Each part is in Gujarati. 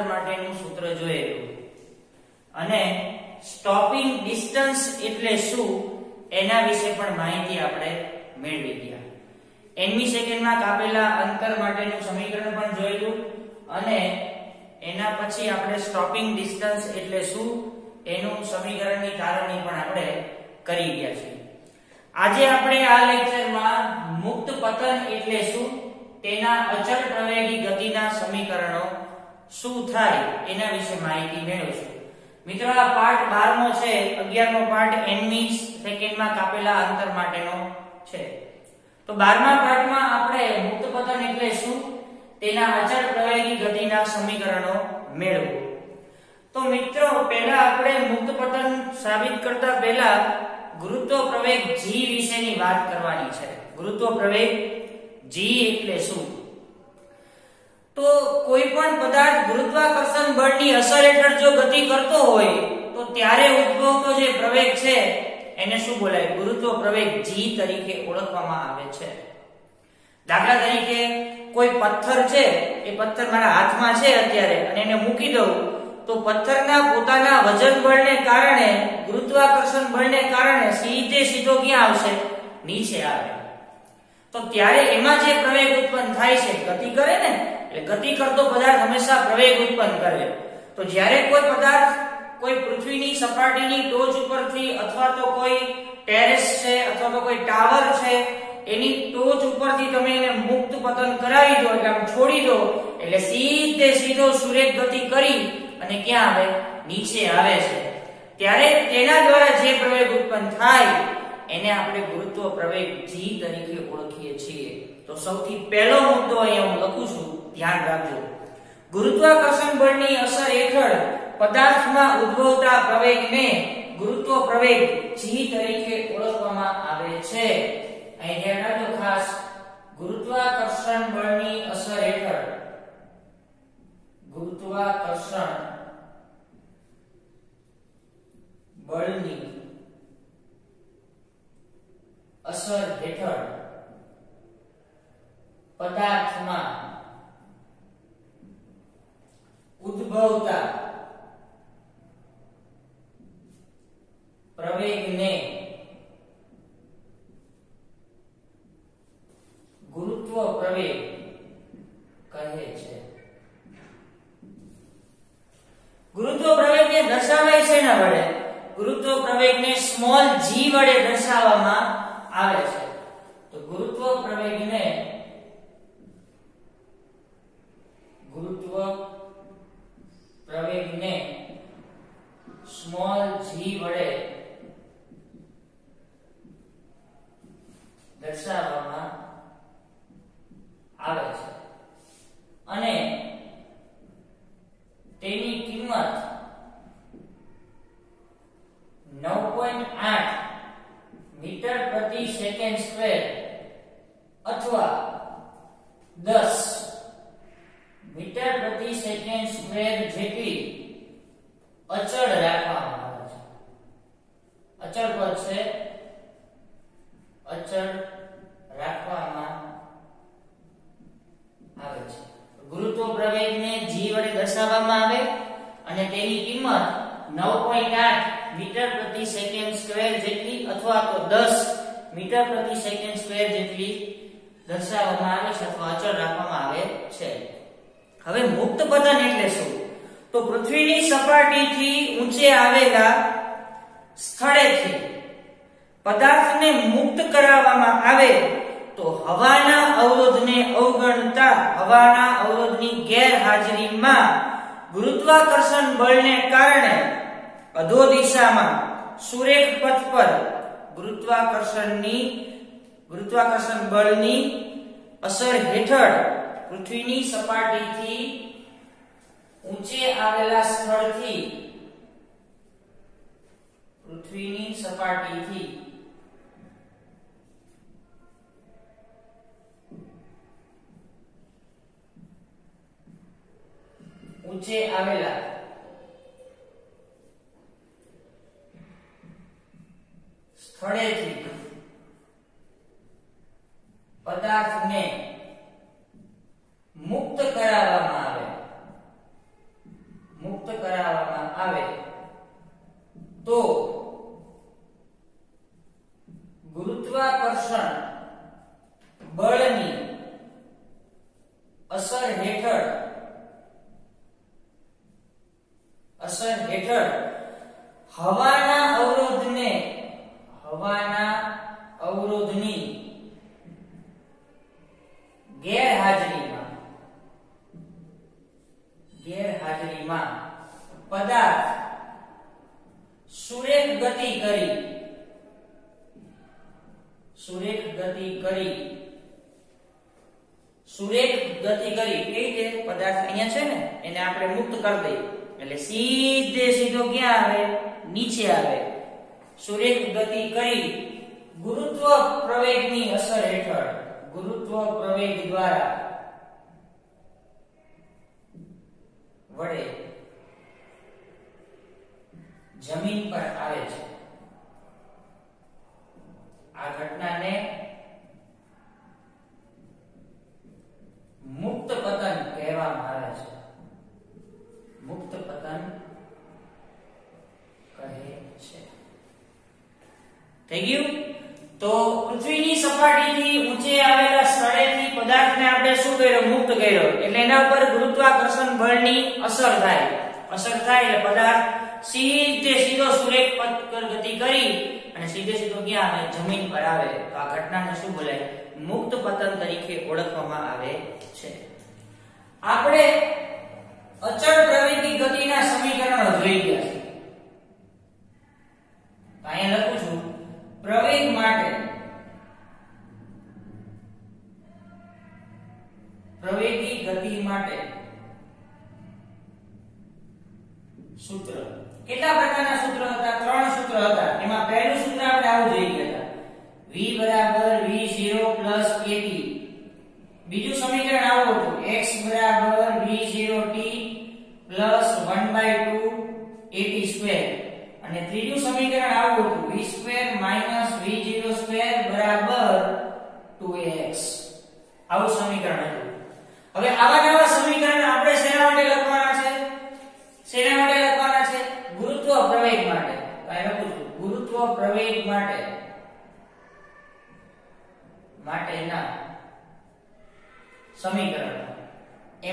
અંતર માટેનું સૂત્ર જોયેલું. અને સ્ટોપિંગ ડિસ્ટન્સ એટલે શું એના વિશે પણ માહિતી આપણે મેળવી ગયા. એનમી સેકન્ડમાં કાપેલા અંતર માટેનું સમીકરણ પણ જોયેલું અને એના પછી આપણે સ્ટોપિંગ ડિસ્ટન્સ એટલે શું એનું સમીકરણની તારવણી પણ આપણે કરી ગયા છીએ. આજે આપણે આ લેક્ચરમાં મુક્ત પતન એટલે શું તેના અચળ પ્રવેગી ગતિના સમીકરણો શું થાય એના વિશે માહિતી મેળવશું. મિત્રો, આ પાઠ 12મો છે 11મો પાઠ nમી સેકન્ડમાં કાપેલા અંતર માટેનો છે. તો 12મા પાઠમાં આપણે મુક્ત પતન એટલે શું? તેના અચળ પ્રવેગી ગતિના સમીકરણો મેળવો. તો મિત્રો, પહેલા આપણે મુક્ત પતન સાબિત કરતા પહેલા ગુરુત્વ પ્રવેગ g વિશેની વાત કરવાની છે. ગુરુત્વ પ્રવેગ g એટલે શું? તો કોઈ પણ પદાર્થ ગુરુત્વાકર્ષણ બળની અસર હેઠળ જો ગતિ કરતો હોય, તો ત્યારે ઉદ્ભવતો જે પ્રવેગ છે, એને શું બોલાય? ગુરુત્વ પ્રવેગ g તરીકે ઓળખવામાં આવે છે. દાખલા તરીકે, કોઈ પથ્થર છે, એ પથ્થર મારા હાથમાં છે અત્યારે, અને એને મૂકી દઉં, તો પથ્થરના પોતાના વજન બળને કારણે, ગુરુત્વાકર્ષણ બળને કારણે સીધે સીધો ક્યાં આવશે? નીચે આવે. તો ત્યારે એમાં જે પ્રવેગ ઉત્પન્ન થાય છે, ગતિ કરે ને એટલે ગતિ કરતો પદાર્થ હંમેશા પ્રવેગ ઉત્પન્ન કરે. તો જ્યારે કોઈ પદાર્થ કોઈ પૃથ્વીની સપાટીની ટોચ ઉપરથી અથવા તો કોઈ ટેરેસ છે અથવા તો કોઈ ટાવર છે, એની ટોચ ઉપરથી તમે એને મુક્ત પતન કરાવી દો એટલે આમ છોડી દો, એટલે સીધે સીધો સુરેખ ગતિ કરી અને ક્યાં આવે? નીચે આવે છે. ત્યારે તેના દ્વારા જે પ્રવેગ ઉત્પન્ન થાય, એને આપણે ગુરુત્વ પ્રવેગ g તરીકે ઓળખીએ છીએ. તો સૌથી પહેલો મુદ્દો અહીંયા હું લખું છું. ધ્યાન રાખજો ગુરુત્વાકર્ષણ બળની અસર હેઠળ પદાર્થમાં ઉદ્ભવતા પ્રવેગને ગુરુત્વ પ્રવેગ g તરીકે ઓળખવામાં આવે છે. અહીં ધ્યાન રાખજો, ખાસ ગુરુત્વાકર્ષણ બળની અસર હેઠળ. ગુરુત્વાકર્ષણ બળની અસર હેઠળ પદાર્થમાં ઉદ્ભવતા પ્રવેગને ગુરુત્વ પ્રવેગ કહે છે. ગુરુત્વ પ્રવેગને દર્શાવાય છે એના વડે. ગુરુત્વ પ્રવેગને સ્મોલ g વડે દર્શાવવામાં આવે છે. તો ગુરુત્વ પ્રવેગને ગુરુત્વ પ્રવેગને સ્મોલ g વડે દર્શાવવામાં આવે છે. અને તેની કિંમત 9.8 મીટર પ્રતિ સેકન્ડ સ્ક્વેર અથવા 10 મીટર પ્રતિ સેકન્ડ સ્ક્વેર જેટલી અચળ રાખવામાં આવે છે. અચળ પદ છે. અચળ રાખવામાં આવે છે. ગુરુત્વ પ્રવેગને g વડે દર્શાવવામાં આવે અને તેની કિંમત 9.8 મીટર પ્રતિ સેકન્ડ સ્ક્વેર જેટલી અથવા તો 10 મીટર પ્રતિ સેકન્ડ સ્ક્વેર જેટલી દર્શાવવામાં આવે છે અથવા અચળ રાખવામાં આવે છે. હવે મુક્ત પતન એટલે શું? તો પૃથ્વીની સપાટીથી ઊંચે આવેલા સ્થળેથી પદાર્થને મુક્ત કરાવવામાં આવે તો હવાના અવરોધને અવગણતા, હવાના અવરોધની ગેરહાજરીમાં ગુરુત્વાકર્ષણ બળને કારણે અધો દિશામાં સુરેખ પથ પર ગુરુત્વાકર્ષણની, ગુરુત્વાકર્ષણ બળની અસર હેઠળ પૃથ્વીની સપાટીથી ઊંચે આવેલા સ્થળથી પૃથ્વીની સપાટીથી ઊંચે આવેલા સ્થળેથી પદાર્થને મુક્ત કરાવવામાં આવે હવાના અવરોધને હવાના અવરોધની ગેરહાજરીમાં ગેરહાજરીમાં પદાર્થ સુરેખ ગતિ કરી સુરેખ ગતિ કરી સુરેખ ગતિ કરી કેવી રીતે પદાર્થ અહીંયા છે ને એને આપણે મુક્ત કરી દઈએ એટલે સીધે સીધો ક્યાં આવે નીચે આવે સુરેખ ગતિ કરી ગુરુત્વ પ્રવેગની અસર હેઠળ, ગુરુત્વ પ્રવેગ દ્વારા વડે જમીન પર આવે છે. આ ઘટનાને મુક્ત પતન કહેવામાં આવે છે. મુક્ત પતન કહે છે. થઈ ગયું તો પૃથ્વીની સપાટીથી ઊંચે આવેલા સ્થળેથી પદાર્થને આપણે શું કર્યો? મુક્ત કર્યો. એટલે એના પર ગુરુત્વાકર્ષણ બળની અસર થાય. અસર થાય એટલે પદાર્થ સીધે સીધો સુરેખ પથ પર ગતિ કરી અને સીધે સીધો ક્યાં આવે? જમીન પર આવે. તો આ ઘટનાને શું બોલાય? મુક્ત પતન તરીકે ઓળખવામાં આવે છે. આપણે અચળ પ્રવૃત્તિ ગતિના સમીકરણો જોઈ ગયા છે. અહીંયા લખું છું. પ્રવેગ માટે. પ્રવેગી ગતિ માટે સૂત્ર કેટલા પ્રકારના સૂત્ર હતા ત્રણ સૂત્ર હતા એમાં પહેલું સૂત્ર આપણે આવું જોઈ ગયા હતા v v0 at બીજું સમીકરણ આવું હતું x v0t 1/2 at સ્ક્વેર અને ત્રીજું સમીકરણ આવું હતું v2 v02 2ax આવું સમીકરણ હતું હવે આવા નવા સમીકરણ આપણે શેના માટે લખવાના છે શેના માટે લખવાના છે ગુરુત્વ પ્રવેગ માટે કાઈ લખું છું ગુરુત્વ પ્રવેગ માટે માટેના સમીકરણ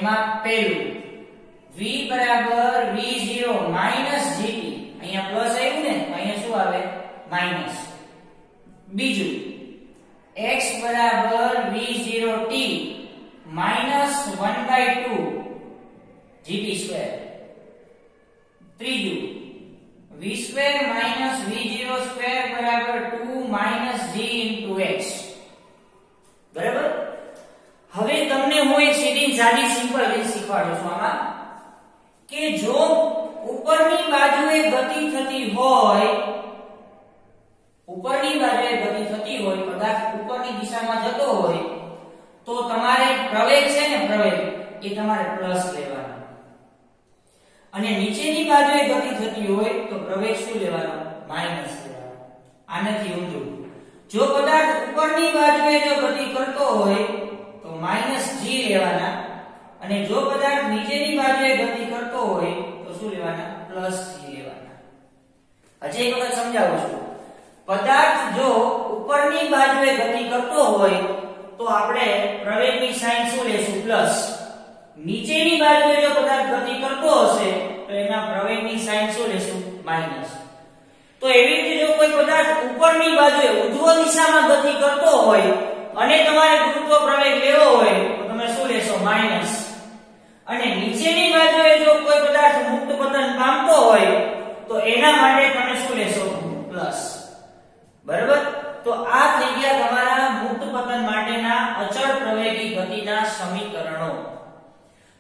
એમાં પહેલું v બરાબર v0 gt અહીંયા પ્લસ આવ્યું ને અહીંયા શું આવે? માઇનસ બીજું, x બરાબર v0t માઇનસ 1/2 gt સ્ક્વેર ત્રીજું v square minus v0 square બરાબર 2 માઇનસ g into x બરાબર હવે તમને હું એક સીધી સાદી સિમ્પલ રીત શીખવાડું છું આમાં કે જો ઉપરની બાજુએ ગતિ થતી હોય, ઉપરની બાજુએ ગતિ થતી હોય, પદાર્થ ઉપરની દિશામાં જતો હોય, તો તમારે પ્રવેગ છે ને પ્રવેગ, એ તમારે પ્લસ લેવાનો. અને નીચેની બાજુએ ગતિ થતી હોય, તો પ્રવેગ શું લેવાનો? માઇનસ લેવાનો. આનાથી ઊંધું. જો પદાર્થ ઉપરની બાજુએ જો ગતિ કરતો હોય, તો માઇનસ g લેવાના. અને જો પદાર્થ નીચેની બાજુએ ગતિ કરતો હોય, તો શું લેવાના? પ્લસથી લેવાના. હજી એક વખત સમજાવું છું. પદાર્થ જો ઉપરની બાજુએ ગતિ કરતો હોય, તો આપણે પ્રવેગની સાઇન શું લેશું? પ્લસ નીચેની બાજુએ જો પદાર્થ ગતિ કરતો હશે, તો એના પ્રવેગની સાઇન શું લેશું? માઇનસ તો એવી રીતે જો કોઈ પદાર્થ ઉપરની બાજુએ ઉધ્વ દિશામાં ગતિ કરતો હોય, અને તમારે ગુરુત્વ પ્રવેગ લેવો હોય, તો તમે શું લેશો? માઇનસ અને નીચેની બાજુએ જો કોઈ પદાર્થ મુક્ત પતન પામતો હોય, તો એના માટે તમે શું લેશો? પ્લસ બરાબર? તો આ થઈ ગયા તમારા મુક્ત પતન માટેના અચળ પ્રવેગી ગતિના સમીકરણો.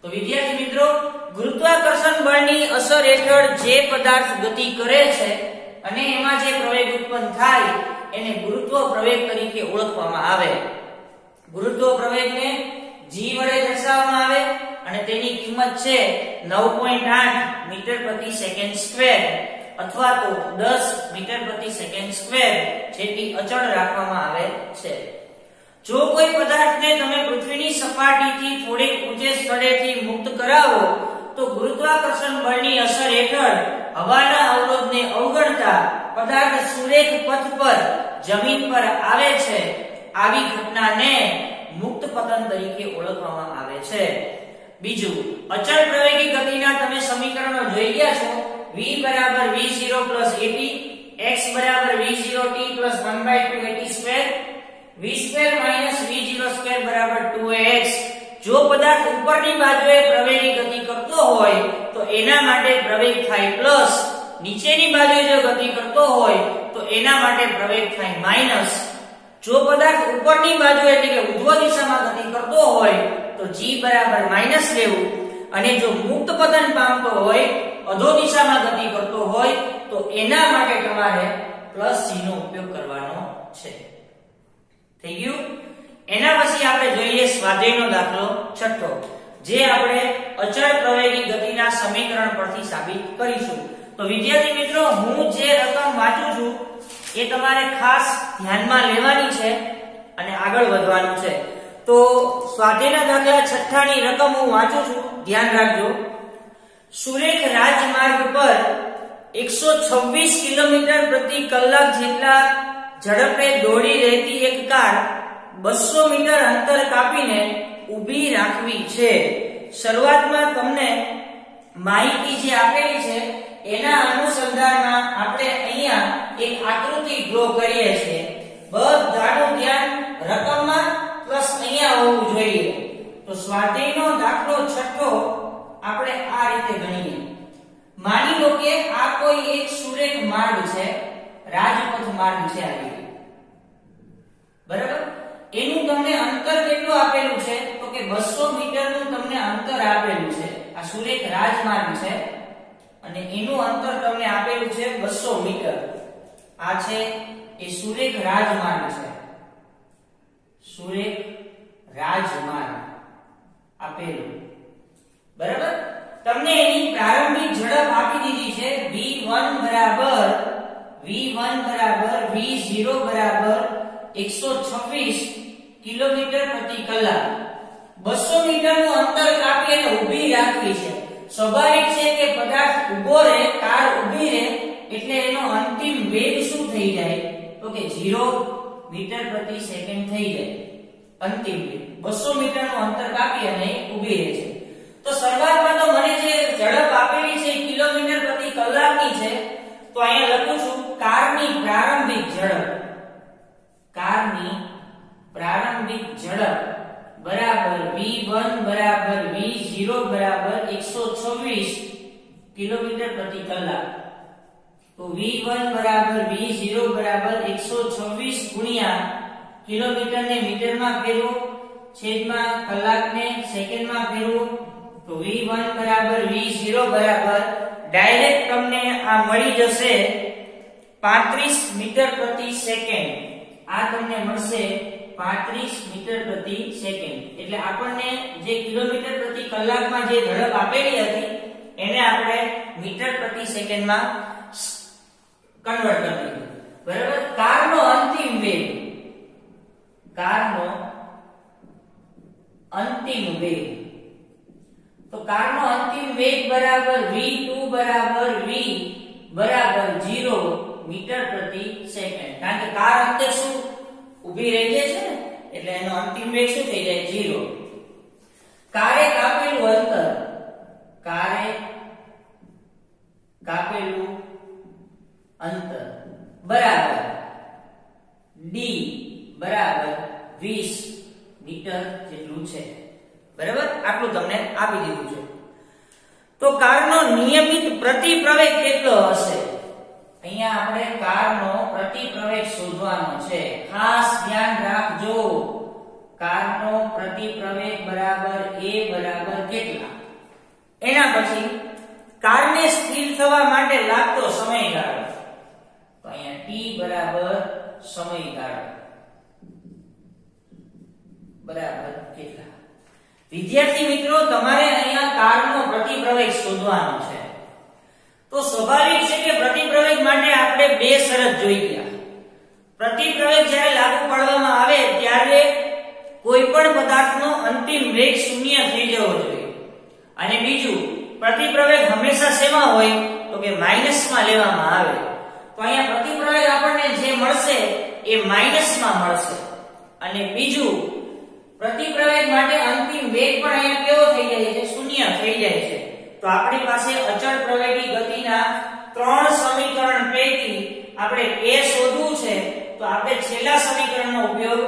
તો વિદ્યાર્થી મિત્રો, ગુરુત્વાકર્ષણ બળની અસર હેઠળ જે પદાર્થ ગતિ કરે છે અને એમાં જે પ્રવેગ ઉત્પન્ન થાય, એને ગુરુત્વ પ્રવેગ તરીકે ઓળખવામાં આવે. ગુરુત્વ પ્રવેગને g વડે દર્શાવવામાં આવે અને તેની કિંમત છે 9.8 મીટર પ્રતિ સેકન્ડ સ્ક્વેર અથવા તો 10 મીટર પ્રતિ સેકન્ડ સ્ક્વેર જેટલી અચળ રાખવામાં આવે છે. જો કોઈ પદાર્થને તમે પૃથ્વીની સપાટીથી થોડેક ઊંચે સ્થળેથી મુક્ત કરાવો, તો ગુરુત્વાકર્ષણ બળની અસર હેઠળ હવાના અવરોધને અવગણતા પદાર્થ સુરેખ પથ પર જમીન પર આવે છે. આવી ઘટનાને મુક્ત પતન તરીકે ઓળખવામાં આવે છે. બીજું, અચળ પ્રવેગી ગતિના તમે સમીકરણો જોઈ ગયા છો. V બરાબર v0 at x બરાબર v0t 1/2 at square v2 v0 બરાબર 2ax જો પદાર્થ ઉપરની બાજુએ પ્રવેગી ગતિ કરતો હોય, તો એના માટે પ્રવેગ થાય પ્લસ નીચેની બાજુએ જો ગતિ કરતો હોય, તો એના માટે પ્રવેગ થાય માઇનસ જો પદાર્થ ઉપરની બાજુ એટલે કે ઉર્ધ્વ દિશામાં ગતિ કરતો હોય, તો g બરાબર માઇનસ લેવું અને જો મુક્ત પતન પામતો હોય, અધો દિશામાં ગતિ કરતો હોય, તો એના માટે તમારે પ્લસ g નો ઉપયોગ કરવાનો છે. થઈ ગયું? એના પછી આપણે જોઈએ સ્વાધ્યાયનો દાખલો છઠ્ઠો, જે આપણે અચળ પ્રવેગી ગતિના સમીકરણ પરથી સાબિત કરીશું. તો વિદ્યાર્થી મિત્રો, હું જે રકમ વાંચું છું એ તમારે ખાસ ધ્યાનમાં લેવાની છે અને આગળ વધવાનું છે. તો સ્વાધ્યાયના દાખલા છઠ્ઠાની રકમ હું વાંચું છું. ધ્યાન રાખજો. સુરેખ રાજમાર્ગ પર 126 કિલોમીટર પ્રતિ કલાક જેટલા ઝડપે દોડી રહેતી એક કાર બસો મીટર અંતર કાપીને ઊભી રાખવી છે. શરૂઆતમાં તમને માહિતી જે આપેલી છે એના અનુસંધાનમાં આપણે અહીંયા એક આકૃતિ ડ્રો કરીએ છીએ. બધાનું ધ્યાન રકમમાં પ્લસ અહીંયા હોવું જોઈએ. તો સ્વાધ્યાયનો દાખલો છઠ્ઠો આપણે આ રીતે ગણીએ. માની લો કે આ કોઈ એક સુરેખ માર્ગ છે, રાજપથ માર્ગ છે આ બરાબર? એનું તમને અંતર કેટલું આપેલું છે? તો કે 200 મીટરનું તમને અંતર આપેલું છે. આ સુરેખ રાજમાર્ગ છે. અને એનું અંતર તમને આપેલું છે 200 મીટર. આ છે એ સુરેખ રાજમાર્ગ છે. સુરેખ રાજમાર્ગ આપેલું. બરાબર? તમને એની પ્રારંભિક ઝડપ આપી દીધી છે v1 બરાબર v1 બરાબર v0 બરાબર 126 કિલોમીટર પ્રતિ કલાક. 200 મીટરનું અંતર કાપીને ઊભી રાખવી છે. સ્વાભાવિક છે કે પદાર્થ ઊભો રહે કાર ઊભી રહે, એટલે એનો અંતિમ વેગ શું થઈ જાય? તો કે 0 મીટર પ્રતિ સેકન્ડ થઈ જાય. અંતિમ વેગ. 200 મીટરનું અંતર કાપી અને ઊભી રહે છે. તો શરૂઆતમાં તો મને જે ઝડપ આપેલી છે કિલોમીટર પ્રતિ કલાકની છે, તો અહીંયા લખું છું, કારની પ્રારંભિક ઝડપ. કારની પ્રારંભિક ઝડપ. બરાબર v1 બરાબર v0 બરાબર 126 કિલોમીટર પ્રતિ કલાક. તો v1 બરાબર v0 બરાબર 126 ગુણ્યા કિલોમીટરને મીટરમાં ફેરવો, છેદમાં કલાકને સેકન્ડમાં ફેરવો, તો v1 બરાબર v0 બરાબર ડાયરેક્ટ તમને આ મળી જશે 35 મીટર પ્રતિ સેકન્ડ. આ તમને મળશે 35 મીટર પ્રતિ સેકન્ડ. એટલે આપણને જે કિલોમીટર પ્રતિ કલાકમાં જે ઝડપ આપેલી હતી, એને આપણે મીટર પ્રતિ સેકન્ડમાં કન્વર્ટ કરી દીધું. બરાબર? કારનો અંતિમ વેગ. કારનો અંતિમ વેગ. તો કારનો અંતિમ વેગ બરાબર v2 બરાબર v બરાબર 0 મીટર પ્રતિ સેકન્ડ. કારણ કે કાર અંતે શું? ઊભી રહી છે એટલે એનો અંતિમ વેગ શું થઈ જાય? 0 કારે કાપેલું અંતર કારે કાપેલું અંતર બરાબર d બરાબર 20 મીટર જેટલું છે બરાબર આટલું તમને આપી દીધું છે તો કારનો નિયમિત પ્રતિ પ્રવેગ કેટલો હશે અહીંયા આપણે કારનો પ્રતિ પ્રવેગ શોધવાનો છે ખાસ ધ્યાન રાખજો કારનો પ્રતિ પ્રવેગ બરાબર a બરાબર કેટલા એના પછી કારને સ્થિર થવા માટે લાગતો સમયગાળો તો અહીંયા t બરાબર સમયગાળો બરાબર કેટલા વિદ્યાર્થી મિત્રો તમારે અહીંયા કારનો પ્રતિપ્રવેગ શોધવાનો છે તો સ્વાભાવિક છે કે પ્રતિપ્રવેગ માટે આપણે બે શરત જોઈ ગયા પ્રતિપ્રવેગ જ્યારે લાગુ પાડવામાં આવે ત્યારે કોઈ પણ પદાર્થનો અંતિમ વેગ શૂન્ય થઈ જવો જોઈએ અને બીજું પ્રતિપ્રવેગ હંમેશા શેમાં હોય તો કે માઇનસમાં લેવામાં આવે. તો અહીંયા પ્રતિપ્રવેગ આપણને જે મળશે એ માઇનસમાં મળશે. અને બીજું, પ્રતિપ્રવેગ માટે અંતિમ વેગ પણ અહીંયા કેવો થઈ જાય છે? શૂન્ય થઈ જાય છે. તો આપણી પાસે અચળ પ્રવેગી ગતિના ત્રણ સમીકરણ પૈકી આપણે એ શોધવું છે, તો આપણે છેલ્લા સમીકરણનો ઉપયોગ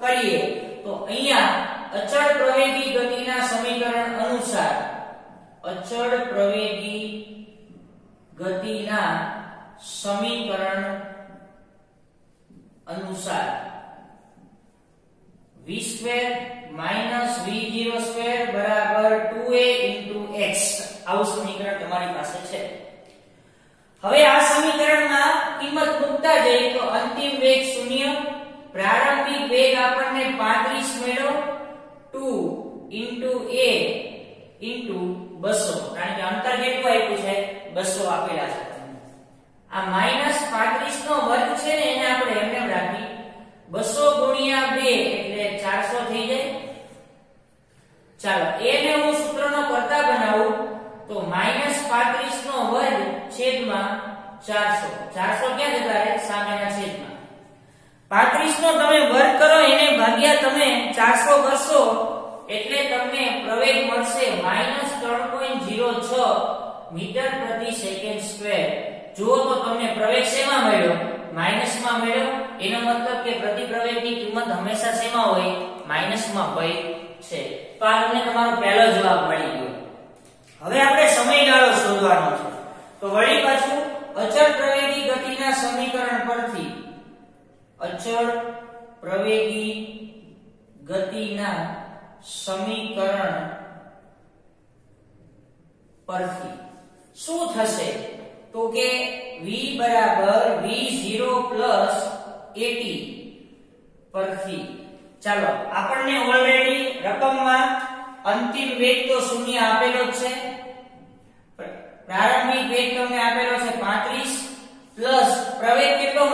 કરીએ. તો અહીંયા અચળ પ્રવેગી ગતિના સમીકરણ અનુસાર અચળ પ્રવેગી ગતિના સમીકરણ અનુસાર. V square minus v0 square બરાબર 2a x. આવું સમીકરણ તમારી પાસે છે. હવે આ સમીકરણમાં કિંમત મૂકતા જઈએ તો અંતિમ વેગ 0 પ્રારંભિક વેગ આપણને 35 મળ્યો 2 a 200 કારણ કે અંતર કેટલું આપ્યું છે, બસો આપેલા છે આ માઇનસ પાંત્રીસ નો વર્ગ છે ને, એને આપણે એમને રાખી. બસો ગુણ્યા બે એટલે ચારસો થઈ જાય. ચાલો એને હું સૂત્રનો કરતા બનાવું, તો -35 નો વર્ગ છેદમાં ચારસો. ચારસો ક્યાં જતા રહે? સામેના છેદમાં. 35 નો તમે વર્ગ કરો, એને ભાગ્યા તમે ચારસો કરશો એટલે તમને પ્રવેગ મળશે -3.06 મીટર પ્રતિ સેકન્ડ સ્ક્વેર. જુઓ તો તમને પ્રવેગ શેમાં મળ્યો? માઈનસમાં મળ્યો. એનો મતલબ કે પ્રતિ પ્રવેગની કિંમત હંમેશા શેમાં હોય? માઈનસમાં હોય છે. તો આ તમને તમારો પહેલો જવાબ મળી ગયો. હવે આપણે સમયગાળો શોધવાનો છે. તો વળી પાછું અચળ પ્રવેગી ગતિના સમીકરણ પરથી અચળ પ્રવેગી ગતિના સમીકરણ પરથી. શું થશે? તો કે v બરાબર v0 at પરથી. ચાલો, આપણને ઓલરેડી રકમમાં અંતિમ વેગ તો શૂન્ય આપેલો જ છે. પ્રારંભિક વેગ તમને આપેલો છે 35 પ્લસ પ્રવેગ કેટલો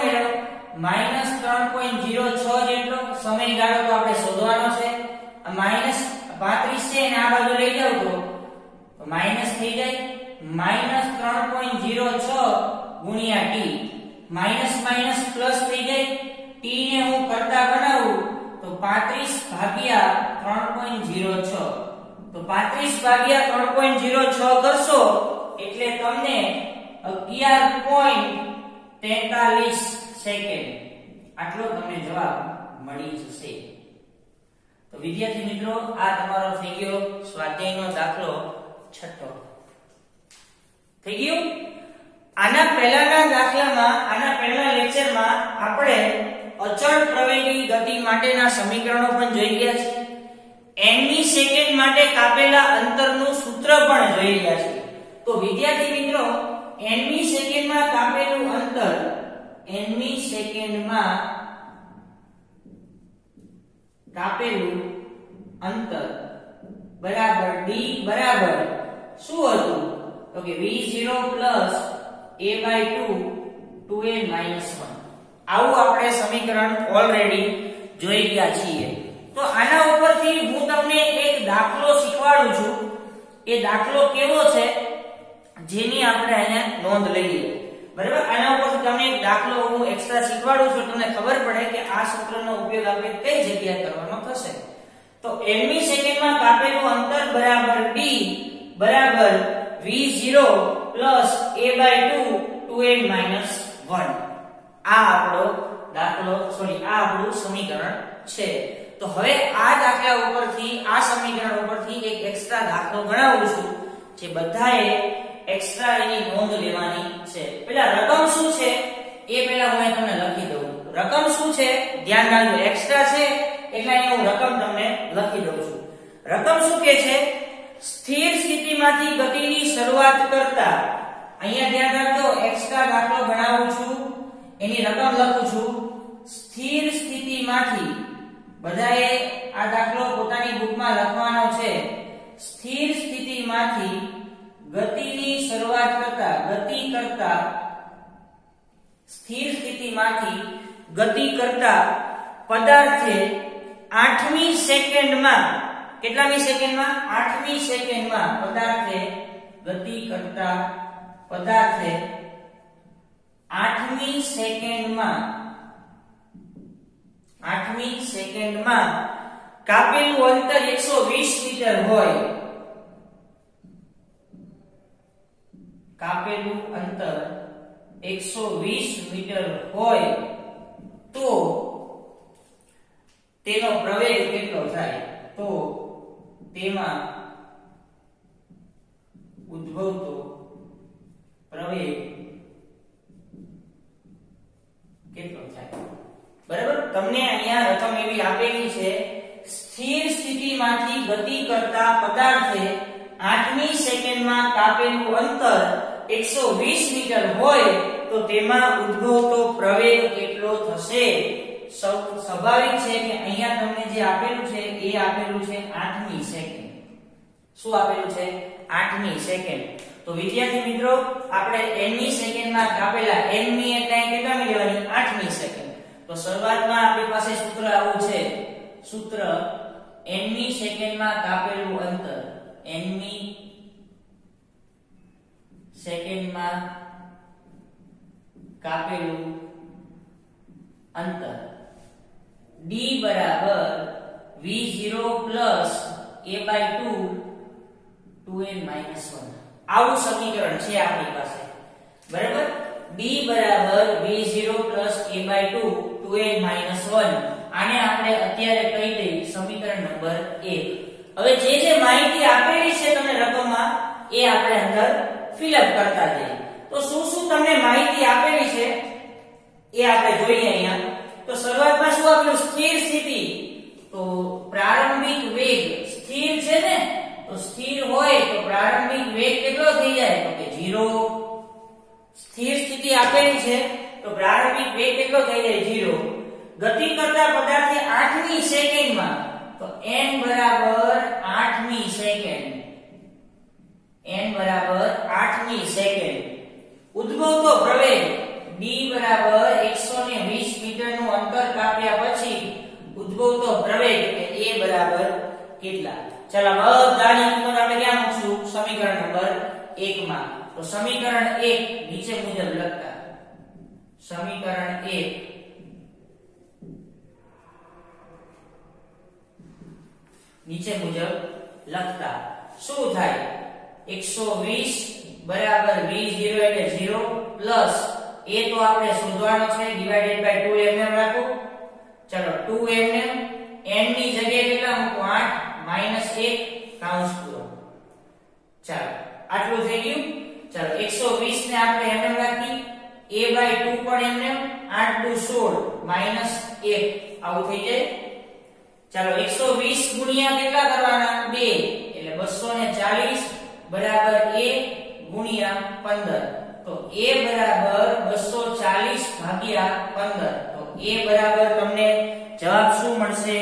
માઇનસ 3.06 જેટલો. સમયગાળો તો આપણે શોધવાનો છે. માઇનસ 35 છે અને આ બાજુ લઈ જાવ તો? માઇનસ થઈ જાય માઇનસ 3.06 ગુણ્યા t માઇનસ માઇનસ પ્લસ થઈ જાય t ને હું કરતા બનાવું તો 35 ભાગ્યા 3.06 તો 35 ભાગ્યા 3.06 કરશો એટલે તમને 11.43 સેકન્ડ. આટલો તમને જવાબ મળી જશે. તો વિદ્યાર્થી મિત્રો, આ તમારો થઈ ગયો સ્વાધ્યાયનો દાખલો છઠ્ઠો. થઈ ગયું? આના પહેલાના દાખલામાં, આના પહેલા લેક્ચરમાં આપણે અચળ પ્રવેગની ગતિ માટેના સમીકરણો પણ જોઈ ગયા છે n ની સેકન્ડ માટે કાપેલા અંતરનું સૂત્ર પણ જોઈ ગયા છે તો વિદ્યાર્થી મિત્રો, n ની સેકન્ડમાં કાપેલું અંતર n ની સેકન્ડમાં કાપેલું અંતર બરાબર d બરાબર શું હતું? તો કે v0 a/2 2a 1 આવું આપણે સમીકરણ ઓલરેડી જોઈ ગયા છીએ. તો આના ઉપરથી હું તમને એક દાખલો શીખવાડું છું. એ દાખલો કેવો છે? જેની આપણે અહીંયા નોંધ લઈએ. બરાબર? આના ઉપરથી તમને એક દાખલો હું એક્સ્ટ્રા શીખવાડું છું, તમને ખબર પડે કે આ સૂત્રનો ઉપયોગ આપણે કઈ જગ્યાએ કરવાનો થશે. તો n મી સેકન્ડમાં કાપેલું અંતર બરાબર d બરાબર v0 a/2 2n 1 આ આપણો દાખલો સોરી આ આપણું સમીકરણ છે. તો હવે આ દાખલા ઉપરથી, આ સમીકરણ ઉપરથી એક એક્સ્ટ્રા દાખલો ગણાવું છું, જે બધાએ એક્સ્ટ્રા એની નોંધ લેવાની છે. પેલા રકમ શું છે? એ પહેલા હું તમને લખી દઉં. રકમ શું છે? ધ્યાન રાખજો એક્સ્ટ્રા છે એટલે અહીં હું રકમ તમને લખી દઉં છું. રકમ શું કે છે? સ્થિર સ્થિતિમાંથી ગતિની શરૂઆત કરતા. અહીંયા ધ્યાન રાખજો એક્સ્ટ્રા દાખલો ગણાવું છું. એની રકમ લખું છું. સ્થિર સ્થિતિમાંથી બધાએ આ દાખલો પોતાની બુકમાં લખવાનો છે. સ્થિર સ્થિતિમાંથી ગતિની શરૂઆત કરતા, ગતિ કરતા, સ્થિર સ્થિતિમાંથી ગતિ કરતા પદાર્થે આઠમી સેકન્ડમાં, કેટલામી સેકન્ડમાં? આઠમી સેકન્ડમાં પદાર્થે ગતિ કરતા પદાર્થે આઠમી સેકન્ડમાં આઠમી સેકન્ડમાં કાપેલું અંતર 120 મીટર હોય. કાપેલું અંતર 120 મીટર હોય તો તેનો પ્રવેગ કેટલો થાય? તો તેમાં ઉદ્ભવતો પ્રવેગ કેટલો થાય? બરાબર? તમને અહીંયા રકમ એવી આપેલી છે, સ્થિર સ્થિતિમાંથી ગતિ કરતા પદાર્થે આઠમી સેકન્ડમાં કાપેલું અંતર 120 મીટર હોય તો તેમાં ઉદ્ભવતો પ્રવેગ કેટલો થશે? સ્વાભાવિક છે કે અહીંયા તમને જે આપેલું છે એ આપેલું છે આઠમી સેકન્ડ. શું આપેલું છે? આઠમી સેકન્ડ. તો વિદ્યાર્થી મિત્રો, આપણે n મી સેકન્ડમાં કાપેલા n મી એટલે કેટલા કેટલામી લેવાની આઠમી સેકન્ડ. તો શરૂઆતમાં આપણી પાસે સૂત્ર આવું છે. સૂત્ર n મી સેકન્ડમાં કાપેલું અંતર, n મી સેકન્ડમાં કાપેલું અંતર. D બરાબર v0 plus a by 2 2n minus 1 આવું સમીકરણ છે આપણી પાસે. બરાબર? B બરાબર v0 plus a by 2 2n minus 1 આને આપણે અત્યારે કહી દઈએ સમીકરણ નંબર 1 હવે જે જે માહિતી આપેલી છે તમને રકમમાં, એ આપણે અંદર ફિલઅપ કરતા જઈએ. તો શું શું તમને માહિતી આપેલી છે? એ આપણે જોઈએ અહીંયા. તો શરૂઆતમાં શું આપ્યું? સ્થિર સ્થિતિ. તો પ્રારંભિક વેગ. સ્થિર છે ને? તો સ્થિર હોય તો પ્રારંભિક વેગ કેટલો થઈ જાય? તો કે 0 સ્થિર સ્થિતિ આપેલી છે તો પ્રારંભિક વેગ કેટલો થઈ જાય? 0 ગતિ કરતા પદાર્થે 8મી સેકન્ડમાં તો n બરાબર 8મી સેકન્ડ. N બરાબર 8મી સેકન્ડ. ઉદ્ભવતો પ્રવેગ d બરાબર 120 મીટરનું અંતર કાપ્યા પછી ઉદ્ભવતો પ્રવેગ a બરાબર કેટલા? ચાલો બધાની કિંમત આપણે ક્યાં મૂકશું? સમીકરણ નંબર 1 માં તો સમીકરણ 1 નીચે મુજબ લખતા. સમીકરણ 1 નીચે મુજબ લખતા. શું થાય? 120 બરાબર v0 એટલે 0 પ્લસ a તો આપણે શોધવાનો છે ડિવાઇડેડ બાય 2 એમ એમ રાખો. ચલો 2 એમ એમ n ની જગ્યાએ કેટલા મૂકો? 8 માઇનસ 1 કૌંસ પૂરો ચાલો, આટલું થઈ ગયું. ચાલો 120 ને આપણે એમએમ એમ રાખી. A બાય 2 પણ એમ એમ 8 2 16 માઇનસ 1 આવું થઈ જાય. ચાલો 120 ગુણ્યા કેટલા કરવાના? 2 એટલે 240 બરાબર a ગુણ્યા 15 તો a બરાબર 240 ભાગ્યા 15 તો a બરાબર તમને જવાબ શું મળશે?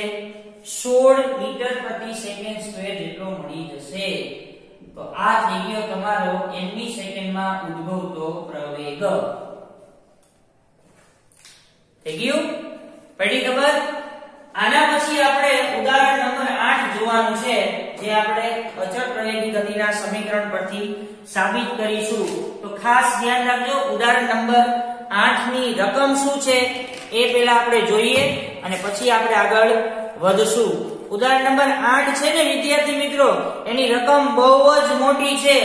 16 મીટર પ્રતિ સેકન્ડ સ્ક્વેર જેટલો મળી જશે. તો આ થઈ ગયો તમારો મી સેકન્ડમાં ઉદ્ભવતો પ્રવેગ. થઈ ગયું? પડી ખબર? આના પછી આપણે ઉદાહરણ નંબર 8 જોવાનું છે, જે આપણે અચળ પ્રવેગી ગતિના સમીકરણ પરથી સાબિત કરીશું. તો ખાસ ધ્યાન રાખજો, ઉદાહરણ નંબર 8 ની રકમ શું છે, એ પહેલા આપણે જોઈએ અને પછી આપણે આગળ વધશું. ઉદાહરણ નંબર 8 છે ને, વિદ્યાર્થી મિત્રો, એની રકમ બહુ જ મોટી છે,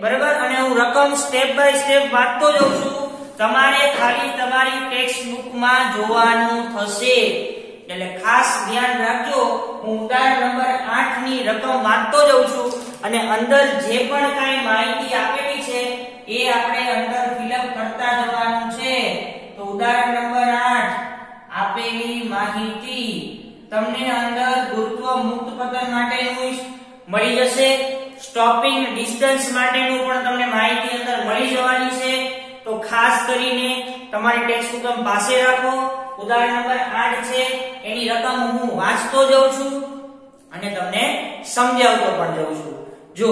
બરાબર? અને હું રકમ સ્ટેપ બાય સ્ટેપ વાંચતો જાઉં છું. તમારે ખાલી તમારી ટેક્સ્ટ બુકમાં જોવાનું થશે. એટલે ખાસ ધ્યાન રાખજો, હું ઉદાહરણ નંબર 8 ની રકમ વાંચતો જઉં છું અને અંદર જે પણ કાંઈ માહિતી આપેલી છે, એ આપણે અંદર ફિલઅપ કરતા જવાનું છે. તો ઉદાહરણ નંબર 8 આપેલી માહિતી. તમને અંદર ગુરુત્વ મુક્ત પતન માટેનું મળી જશે. સ્ટોપિંગ ડિસ્ટન્સ માટેનું પણ તમને માહિતી અંદર મળી જવાની છે. તો ખાસ કરીને તમારી ટેક્સ્ટ બુક પાસે રાખો. ઉદાહરણ નંબર 8 છે, એની રકમ હું વાંચતો જાઉં છું અને તમને સમજાવતો પણ જાઉં છું. જો,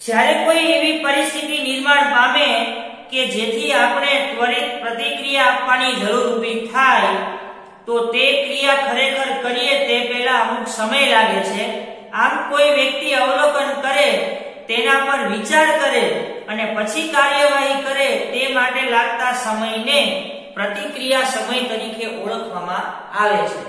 જ્યારે કોઈ એવી પરિસ્થિતિ નિર્માણ પામે કે જેથી આપણે ત્વરિત પ્રતિક્રિયા આપવાની જરૂર ઊભી થાય, તો તે ક્રિયા ખરેખર કરીએ તે પહેલા અમુક સમય લાગે છે. આમ કોઈ વ્યક્તિ અવલોકન કરે તેના પર વિચાર કરે અને પછી કાર્યવાહી કરે તે માટે લાગતા સમયને પ્રતિક્રિયા સમય તરીકે ઓળખવામાં આવે છે.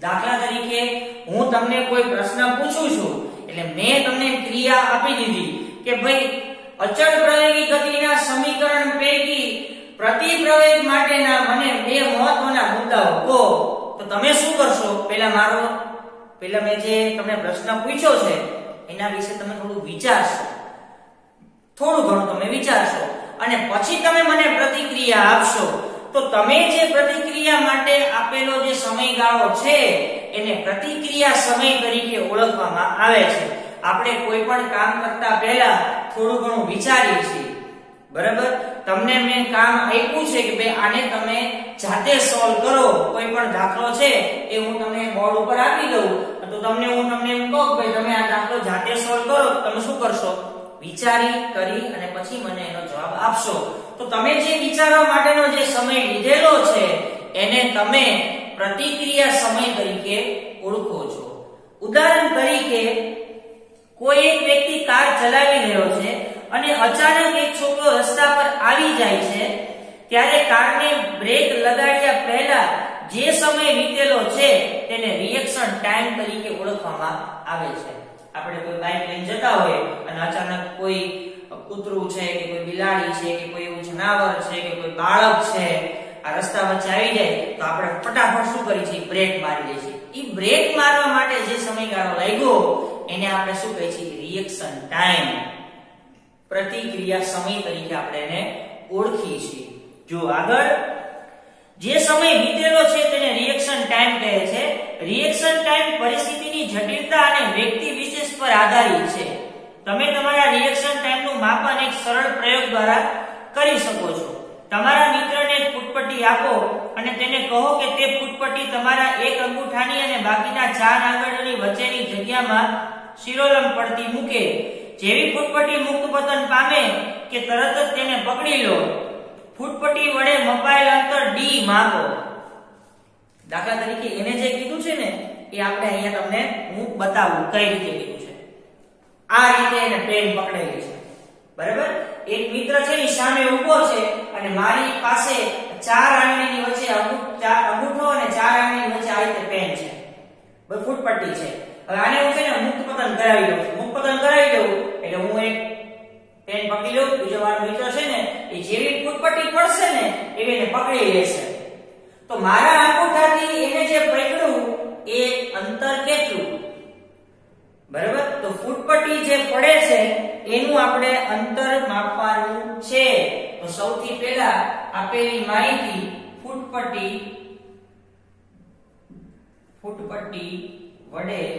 દાખલા તરીકે, હું તમને કોઈ પ્રશ્ન પૂછું છું, એટલે મેં તમને ક્રિયા આપી દીધી કે ભાઈ, અચળ પ્રવેગી ગતિના સમીકરણ પૈકી પ્રતિપ્રવેગ માટેના મને બે મહત્વના મુદ્દાઓ કહો. તો તમે શું કરશો? પહેલા મારો, પહેલા મેં જે તમને પ્રશ્ન પૂછ્યો છે એના વિશે તમે થોડું વિચારશો. થોડું ઘણું તમે વિચારશો. અને પછી તમે મને પ્રતિક્રિયા આપશો. તો તમે જે પ્રતિક્રિયા માટે આપેલો જે સમયગાળો છે, એને પ્રતિક્રિયા સમય તરીકે ઓળખવામાં આવે છે. આપણે કોઈ પણ કામ કરતા પહેલા થોડું ઘણું વિચારીએ છીએ. બરાબર? તમને મેં કામ આપ્યું છે કે ભાઈ આને તમે જાતે સોલ્વ કરો. કોઈ પણ દાખલો છે એ હું તમને બોર્ડ ઉપર આપી દઉં. તો તમને હું તમને એમ કહું કે તમે આ દાખલો જાતે સોલ્વ કરો તમે શું કરશો? વિચારી, કરી અને પછી મને એનો જવાબ આપશો. તો તમે જે વિચારવા માટેનો જે સમય લીધેલો છે, એને તમે પ્રતિક્રિયા સમય તરીકે ઓળખો છો. ઉદાહરણ તરીકે, કોઈ એક વ્યક્તિ કાર ચલાવી રહ્યો છે અને અચાનક એક છોકરો રસ્તા પર આવી જાય છે, ત્યારે કારને બ્રેક લગાડ્યા પહેલા જે સમય વીતેલો છે, તેને રિએક્શન ટાઈમ તરીકે ઓળખવામાં આવે છે. આપણે કોઈ બાઇક લઈને જતા હોય અને અચાનક કોઈ કૂતરું છે કે કોઈ બિલાડી છે કે કોઈ એવું જનાવર છે કે કોઈ બાળક છે, આ રસ્તા વચ્ચે આવી જાય, તો આપણે ફટાફટ શું કરી છીએ? બ્રેક મારી દઈએ છીએ. એ બ્રેક મારવા માટે જે સમયગાળો લાગ્યો, એને આપણે શું કહીએ છીએ? રિએક્શન ટાઈમ પ્રતિક્રિયા સમય તરીકે આપણે એને ઓળખીએ છીએ. જો આગળ જે સમય વીતેલો છે તેને રિએક્શન ટાઈમ કહે છે. રિએક્શન ટાઈમ પરિસ્થિતિની જટિલતા અને વ્યક્તિ વિશેષ પર આધારિત છે. તમે તમારા રિએક્શન ટાઈમનું માપન એક સરળ પ્રયોગ દ્વારા કરી શકો છો. તમારા મિત્રને ફૂટપટ્ટી આપો અને તેને કહો કે તે ફૂટપટ્ટી તમારા એક અંગૂઠાની અને બાકીના ચાર આંગળીઓની વચ્ચેની જગ્યામાં શિરોલમ પડતી મૂકે. જેવી ફૂટપટ્ટી મુક્ત પતન પામે કે તરત જ તેને પકડી લો. ફૂટપટ્ટી વડે મપાયેલ અંતર ડી માપો દાખલા તરીકે એને જે કીધું છે ને, એ આપણે અહીંયા તમને હું બતાવું કઈ રીતે કીધું છે. આ રીતે એને પેન પકડેલી છે. બરાબર? એક મિત્ર છે એ સામે ઊભો છે અને મારી પાસે ચાર આંગળીની વચ્ચે અમુક ચાર અંગૂઠો અને ચાર આંગળીની વચ્ચે આ રીતે પેન છે. ફૂટપટ્ટી છે. હવે આને હું છે ને મુક્ત પતન કરાવી દઉં મુક્ત પતન કરાવી દઉં એટલે હું એક પેન પકડી લો, બીજો મારો મિત્ર છે ને, એ જેવી ફૂટપટ્ટી પડશે ને, એવી એને પકડી લેશે. તો મારા અંગૂઠાથી એને જે પકડ્યું, એ અંતર કેટલું? બરાબર? તો ફૂટપટ્ટી જે પડે છે, એનું આપણે અંતર માપવાનું છે. તો સૌથી પહેલા આપેલી માહિતી, ફૂટપટ્ટી ફૂટપટ્ટી વડે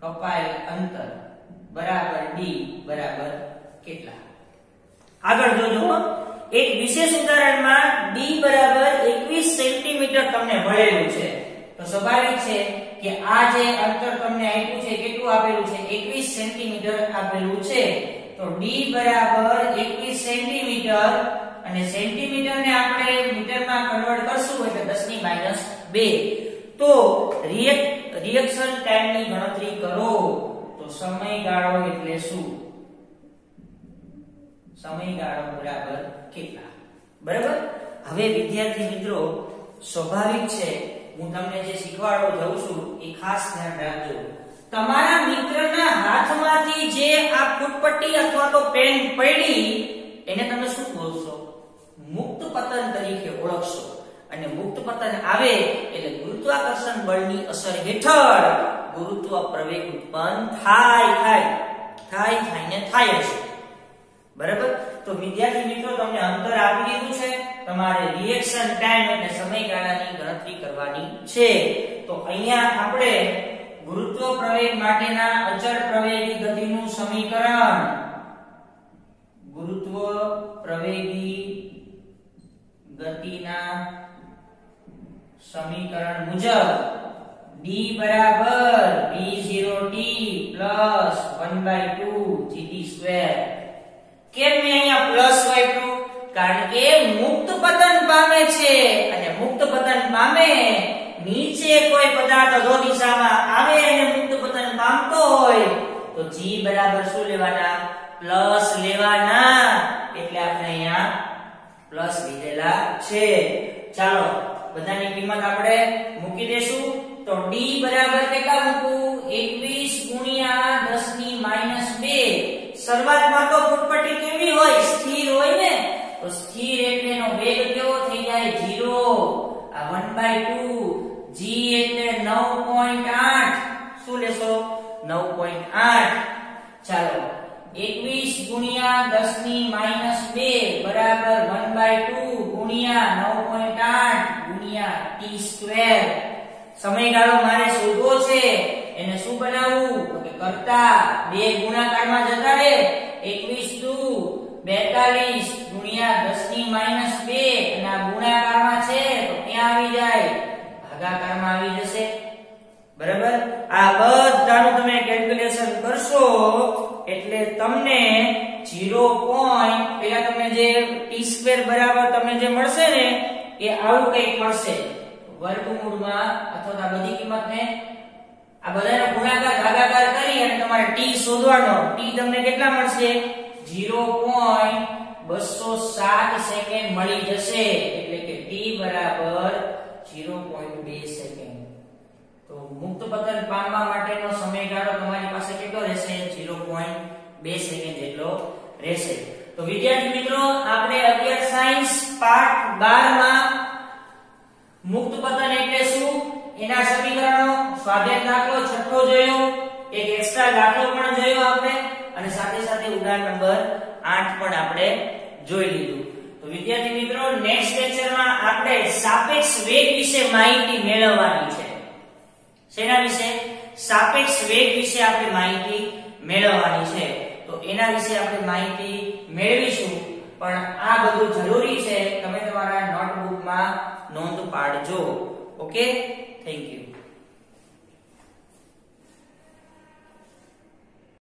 કપાયેલ અંતર. બરાબર ડી બરાબર કેટલા? આગળ જોજો એક વિશેષ ઉદાહરણમાં ડી બરાબર 21 સેન્ટીમીટર તમને મળેલું છે. તો સ્વાભાવિક છે કે આ જે અંતર તમને આપ્યું છે, કેટલું આપેલું છે? 21 સેન્ટીમીટર આપેલું છે. તો ડી બરાબર 21 સેન્ટીમીટર અને સેન્ટીમીટરને આપણે મીટરમાં કન્વર્ટ કરશું એટલે 10 ની માઇનસ 2 તો રિએક્શન ટાઈમની ગણતરી કરો. સમયગાળો એટલે શું? સમયગાળો બરાબર કેટલા? બરાબર? હવે વિદ્યાર્થી મિત્રો, સ્વાભાવિક છે, હું તમને જે શીખવાડવા જઉં છું, એ ખાસ ધ્યાન રાખજો. તમારા મિત્રના હાથમાંથી જે આ ફૂટપટ્ટી અથવા તો પેન પડી, એને તમે શું બોલશો? મુક્ત પતન તરીકે ઓળખશો. અને મુક્ત પતન આવે એટલે ગુરુત્વાકર્ષણ બળની અસર હેઠળ ગુરુત્વ પ્રવેગ ઉત્પન્ન થાય થાય. થાય થાય ને થાય છે બરાબર? તો વિદ્યાર્થી મિત્રો, તમને અંતર આપી દીધું છે. તમારે રિએક્શન ટાઈમ એટલે સમયગાળાની ગણતરી કરવાની છે. તો અહીંયા આપણે ગુરુત્વ પ્રવેગ માટેના અચળ પ્રવેગી ગતિનું સમીકરણ. ગુરુત્વ પ્રવેગી ગતિના સમીકરણ મુજબ d બરાબર v0t 1/2 gt2 કેમ મેં અહીંયા પ્લસ વાપર્યું કારણ કે મુક્ત પતન પામે છે. અને મુક્ત પતન પામે નીચે કોઈ પદાર્થ અધો દિશામાં આવે અને મુક્ત પતન પામતો હોય, તો g બરાબર શું લેવાના? પ્લસ લેવાના. એટલે આપણે અહીંયા પ્લસ લીધેલા છે. ચાલો, બધાની કિંમત આપણે મૂકી દેશું. તો d બરાબર કેટલા મૂકું? 21 ગુણ્યા 10 ની શરૂઆતમાં તો ફૂટપટ્ટી કેવી હોય? સ્થિર હોય ને? તો સ્થિર એટલે એનો વેગ કેવો થઈ જાય? 0 આ 1/2 g એટલે 9.8 શું લેશો? 9.8 ચાલો. 21 ગુણ્યા 10 ની માઇનસ 2 બરાબર 1/2 ગુણ્યા 9.8 ગુણ્યા t સ્ક્વેર સમયગાળો મારે શોધવો છે, એને શું બનાવવું તો કે કરતા બે ગુણાકારમાં જતા રહે 21 દુ 42 ગુણ્યા 10 ની માઇનસ 2 અને આ ગુણાકારમાં છે તો ક્યાં આવી જાય? ભાગાકારમાં આવી જશે. બરાબર? આ બધાનું તમે કેલ્ક્યુલેશન કરશો, એટલે તમને 0. પેલા તમને જે t2 બરાબર તમને જે મળશે ને, એ આવું કંઈક મળશે. વર્ગમૂળમાં અથવા આ બધી કિંમતને આ બધાનો ગુણાકાર, ભાગાકાર કરી અને તમારે t શોધવાનો. t તમને કેટલા મળશે? 0.207 સેકન્ડ મળી જશે. એટલે કે t બરાબર 0.2 સેકન્ડ. તો મુક્ત પતન પામવા માટેનો સમયગાળો તમારી પાસે કેટલો રહેશે? 0.2 સેકન્ડ જેટલો રહેશે. તો વિદ્યાર્થી મિત્રો, આપણે 11 સાયન્સ પાઠ 12 માં મુક્ત પતન એટલે શું? એના સમીકરણો, સ્વાધ્યાય દાખલો, છઠ્ઠો જોયો, એક એક્સ્ટ્રા દાખલો પણ જોયો આપણે, અને સાથે સાથે ઉદાહરણ નંબર 8 પણ આપણે જોઈ લીધું. તો વિદ્યાર્થી મિત્રો નેક્સ્ટ લેક્ચરમાં આપણે સાપેક્ષ વેગ વિશે માહિતી મેળવવાની છે. શેના વિશે? સાપેક્ષ વેગ વિશે આપણે માહિતી મેળવવાની છે. તો એના વિશે આપણે માહિતી મેળવીશું. પણ આ બધું જરૂરી છે તમે તમારા નોટબુકમાં નોંધ પાડજો. Okay thank you